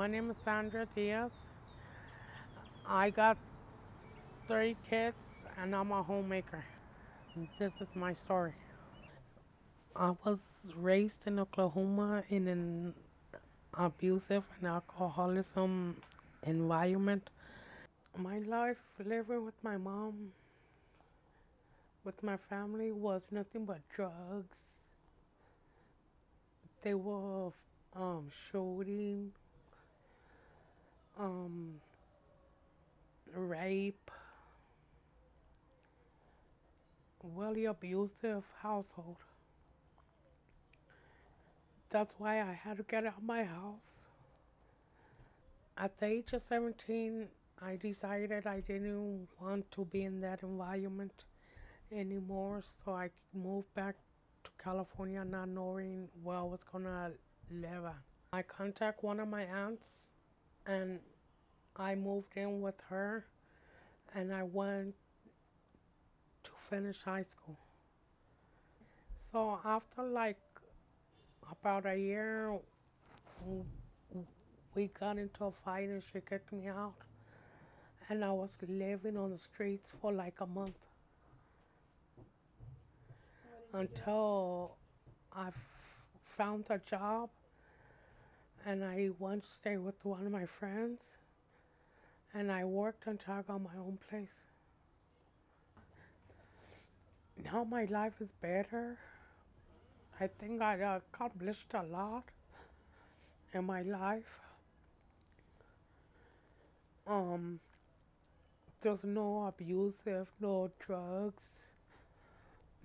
My name is Sandra Diaz. I got three kids and I'm a homemaker. This is my story. I was raised in Oklahoma in an abusive and alcoholism environment. My life living with my mom, with my family, was nothing but drugs. They were um, shooting, um, rape, really abusive household. That's why I had to get out of my house. At the age of 17, I decided I didn't want to be in that environment anymore, so I moved back to California not knowing where I was gonna live. I contacted one of my aunts and I moved in with her and I went to finish high school. So after like about a year, we got into a fight and she kicked me out. And I was living on the streets for like a month until I found a job and I once stayed with one of my friends and I worked until I got my own place. Now my life is better. I think I accomplished a lot in my life. Um, there's no abusive, no drugs,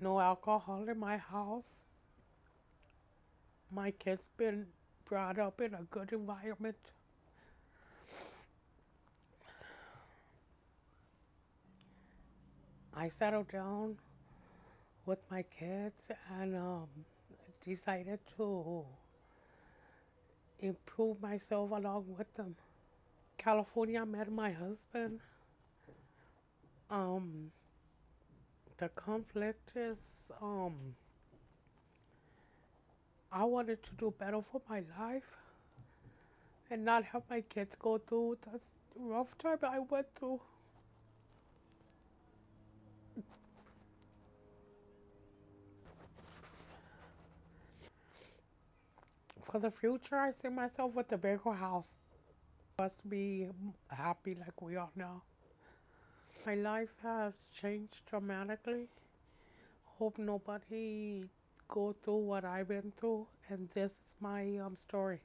no alcohol in my house. My kids been brought up in a good environment. I settled down with my kids and um, decided to improve myself along with them. California, met my husband. Um, the conflict is um, I wanted to do better for my life and not have my kids go through the rough time I went through. For the future, I see myself with a bigger house. Must be happy like we are now. My life has changed dramatically. Hope nobody go through what I went through, and this is my um, story.